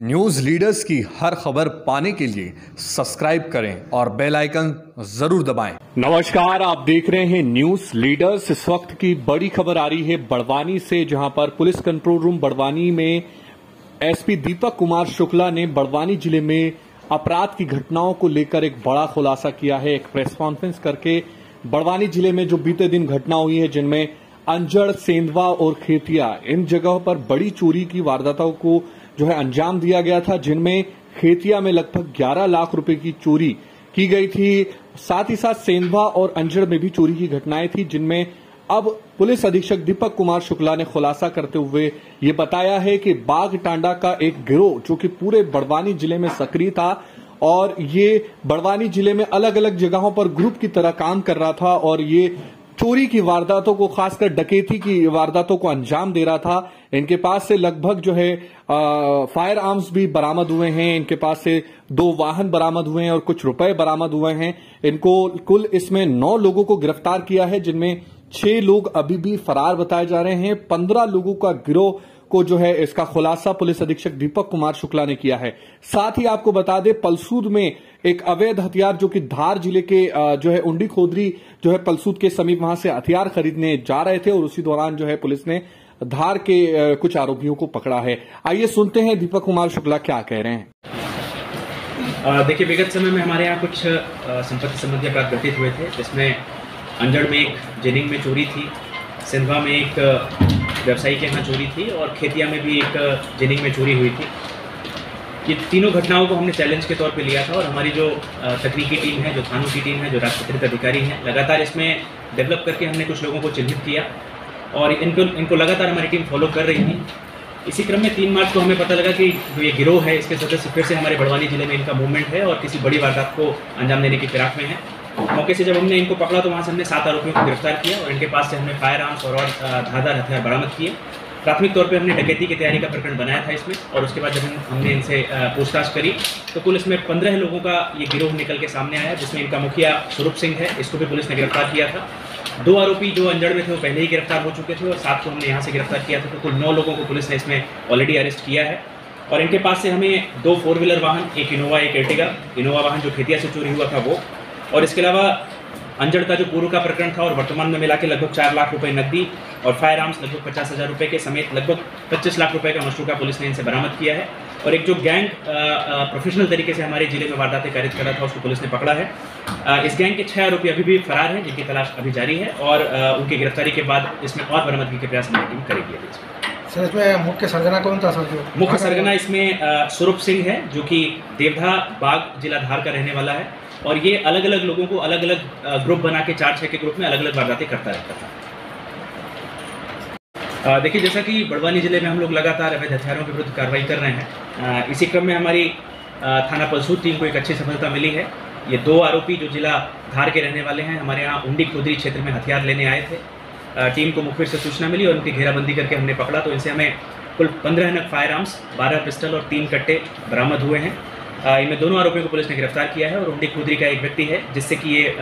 News leaders की हर खबर पाने के लिए सब्सक्राइब करें और बेल आइकन ज़रूर दबाएँ। नमस्कार, आप देख रहे हैं न्यूज़ लीडर्स इस वक्त की बड़ी खबर आ रही है बड़वानी से, जहाँ पर पुलिस कंट्रोल रूम बड़वानी में एसपी दीपक कुमार शुक्ला ने बड़वानी ज़िले में अपराध की घटनाओं को लेकर एक बड़ा खुलासा किया है एक प्रेस कॉन्फ्रेंस करके बड़वानी ज़िले में जो बीते दिन घटना हुई है, जिनमें अंजड़, सेंधवा और खेतिया, इन जगहों पर बड़ी चोरी की वारदातों को जो है अंजाम दिया गया था, जिनमें खेतिया में लगभग 11 लाख रुपए की चोरी की गई थी। साथ ही साथ सेंधवा और अंजड़ में भी चोरी की घटनाएँ थी, जिनमें अब पुलिस अधीक्षक दीपक कुमार शुक्ला ने खुलासा करते हुए ये बताया है कि बाघ टांडा का एक गिरोह, जो कि पूरे बड़वानी ज़िले में सक्रिय था और ये बड़वानी ज़िले में अलग अलग जगहों पर ग्रुप की तरह काम कर रहा था और ये चोरी की वारदातों को, खासकर डकैती की वारदातों को अंजाम दे रहा था। इनके पास से लगभग जो है फायर आर्म्स भी बरामद हुए हैं। इनके पास से दो वाहन बरामद हुए हैं और कुछ रुपए बरामद हुए हैं। इनको कुल इसमें नौ लोगों को गिरफ़्तार किया है, जिनमें छह लोग अभी भी फरार बताए जा रहे हैं। पंद्रह लोगों का गिरोह को जो है, इसका खुलासा पुलिस अधीक्षक दीपक कुमार शुक्ला ने किया है। साथ ही आपको बता दें, पलसूद में एक अवैध हथियार जो कि धार ज़िले के जो है, उंडी खोदरी जो है, पलसूद के समीप वहाँ से हथियार खरीदने जा रहे थे और उसी दौरान जो है, पुलिस ने धार के कुछ आरोपियों को पकड़ा है। आइए सुनते हैं दीपक कुमार शुक्ला क्या कह रहे हैं। देखिए, विगत समय में हमारे यहाँ कुछ संपत्ति संबंधी अपराध घटित हुए थे, जिसमें अंजड़ में एक जेनिंग में चोरी थी, सिंधवा में एक व्यवसायी के यहाँ चोरी थी और खेतिया में भी एक जेनिंग में चोरी हुई थी। ये तीनों घटनाओं को हमने चैलेंज के तौर पे लिया था और हमारी जो तकनीकी टीम है, जो थानों की टीम है, जो राजपत्रित अधिकारी हैं, लगातार इसमें डेवलप करके हमने कुछ लोगों को चिन्हित किया। और इनको इनको लगातार हमारी टीम फॉलो कर रही थी इसी क्रम में तीन मार्च को हमें पता लगा कि जो ये गिरोह है, इसके सदस्य फिर से हमारे बड़वानी ज़िले में इनका मूवमेंट है और किसी बड़ी वारदात को अंजाम देने की फिराक में है। मौके से जब हमने इनको पकड़ा तो वहाँ से हमने सात आरोपियों को गिरफ़्तार किया और इनके पास से हमने फायर आर्म्स और धारदार हथियार बरामद किए। प्राथमिक तौर पे हमने डकैती की तैयारी का प्रकरण बनाया था इसमें और उसके बाद जब हम, हमने इनसे पूछताछ करी तो कुल इसमें पंद्रह लोगों का ये गिरोह निकल के सामने आया, जिसमें इनका मुखिया स्वरूप सिंह है। इसको भी पुलिस ने गिरफ़्तार किया था। दो आरोपी जो अंजड़ में थे, वो पहले ही गिरफ़्तार हो चुके थे और सात को हमने यहाँ से गिरफ़्तार किया था तो कुल नौ लोगों को पुलिस ने इसमें ऑलरेडी अरेस्ट किया है। और इनके पास से हमें दो फोर व्हीलर वाहन, एक इनोवा एक एर्टिगा इनोवा वाहन जो खेतिया से चोरी हुआ था वो। और इसके अलावा अंजड़ का जो पूर्व का प्रकरण था और वर्तमान में मिला के लगभग चार लाख रुपए नकदी और फायर आर्म्स लगभग पचास हज़ार रुपये के समेत लगभग पच्चीस लाख रुपए का मशरूका पुलिस ने इनसे बरामद किया है। और एक जो गैंग प्रोफेशनल तरीके से हमारे ज़िले में वारदातें कारित कर रहा था उसको पुलिस ने पकड़ा है। आ, इस गैंग के छह आरोपी अभी भी फरार हैं जिनकी तलाश अभी जारी है और आ, उनकी गिरफ्तारी के बाद इसमें और बरामदगी के प्रयास हमारी टीम करेगी सर इसमें मुख्य सरगना कौन था सर मुख्य सरगना इसमें स्वरूप सिंह है जो कि देवधा बाग जिला धार का रहने वाला है। और ये अलग अलग लोगों को अलग अलग ग्रुप बना के चार छः के ग्रुप में अलग अलग वारदातें करता रहता था। देखिए, जैसा कि बड़वानी ज़िले में हम लोग लगातार अवैध हथियारों के विरुद्ध कार्रवाई कर रहे हैं इसी क्रम में हमारी थाना पलसूर टीम को एक अच्छी सफलता मिली है। ये दो आरोपी जो जिला धार के रहने वाले हैं, हमारे यहाँ उंडी खुदरी क्षेत्र में हथियार लेने आए थे। टीम को मुखबिर से सूचना मिली और उनकी घेराबंदी करके हमने पकड़ा तो इनसे हमें कुल पंद्रह नग फायर आर्म्स बारह पिस्टल और तीन कट्टे बरामद हुए हैं। इनमें दोनों आरोपियों को पुलिस ने गिरफ़्तार किया है और उंडी खुदरी का एक व्यक्ति है जिससे कि ये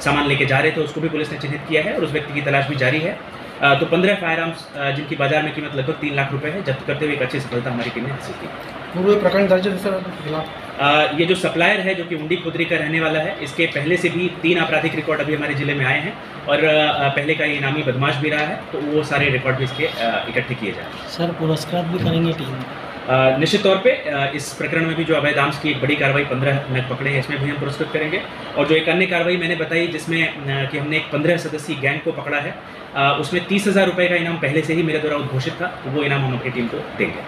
सामान लेके जा रहे थे उसको भी पुलिस ने चिन्हित किया है और उस व्यक्ति की तलाश भी जारी है। तो पंद्रह फायर आर्म्स जिनकी बाज़ार में कीमत लगभग तीन लाख रुपए है जब्त करते हुए एक अच्छी सफलता हमारी टीम ने हासिल की। पूर्व प्रकरण दर्ज है सर ये जो सप्लायर है जो कि उंडी खुदरी का रहने वाला है इसके पहले से भी तीन आपराधिक रिकॉर्ड अभी हमारे ज़िले में आए हैं और पहले का ये इनामी बदमाश भी रहा है तो वो सारे रिकॉर्ड भी इसके इकट्ठे किए जाए सर पुरस्कार भी करेंगे टीम निश्चित तौर पे इस प्रकरण में भी जो अवैध आर्म्स की एक बड़ी कार्रवाई पंद्रह नग पकड़े हैं, इसमें भी हम पुरस्कृत करेंगे। और जो एक अन्य कार्रवाई मैंने बताई, जिसमें कि हमने एक पंद्रह सदस्यीय गैंग को पकड़ा है उसमें तीस हज़ार रुपये का इनाम पहले से ही मेरे द्वारा उद्घोषित था, वो इनाम हम अपनी टीम को देंगे।